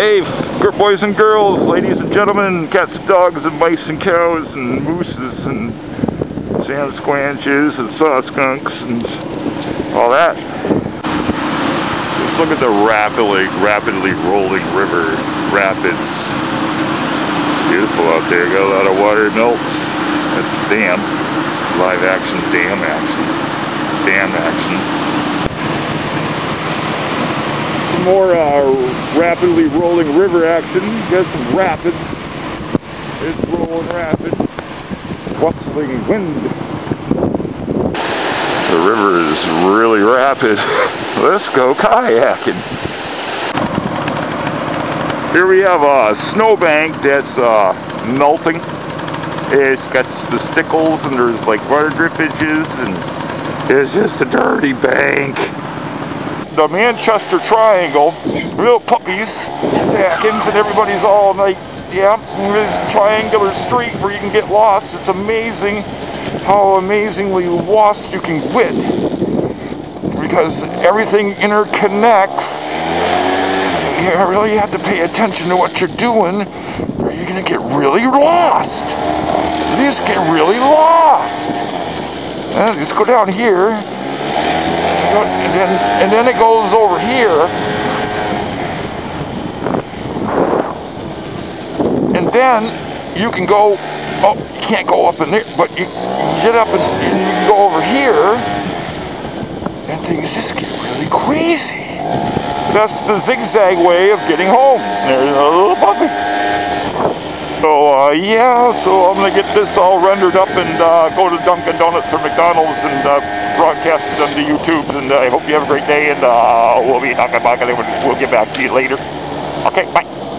Hey, boys and girls, ladies and gentlemen, cats and dogs and mice and cows and mooses and sand squanches and saw skunks and all that. Just look at the rapidly, rapidly rolling river rapids. Beautiful out there. Got a lot of water. Melts. That's dam. Live action dam action. Dam action more uh, rapidly rolling river action. Got some rapids. It's rolling rapid. Rustling wind. The river is really rapid. Let's go kayaking. Here we have a snowbank that's uh, melting. It's got the stickles and there's like water drippages and it's just a dirty bank the Manchester Triangle, real puppies, Atkins, and everybody's all like, yeah, this triangular street where you can get lost. It's amazing how amazingly lost you can get because everything interconnects. You really have to pay attention to what you're doing or you're going to get really lost. You just get really lost. And just go down here and then and then it goes over here. And then you can go oh you can't go up in there but you, get up and, and you can go over here. And things just get really crazy that's the zigzag way of getting home. There's a little puppy uh, yeah, so I'm going to get this all rendered up and uh, go to Dunkin' Donuts or McDonald's and uh, broadcast it on the YouTubes. And uh, I hope you have a great day, and uh, we'll be talking about it. We'll get back to you later. Okay, bye.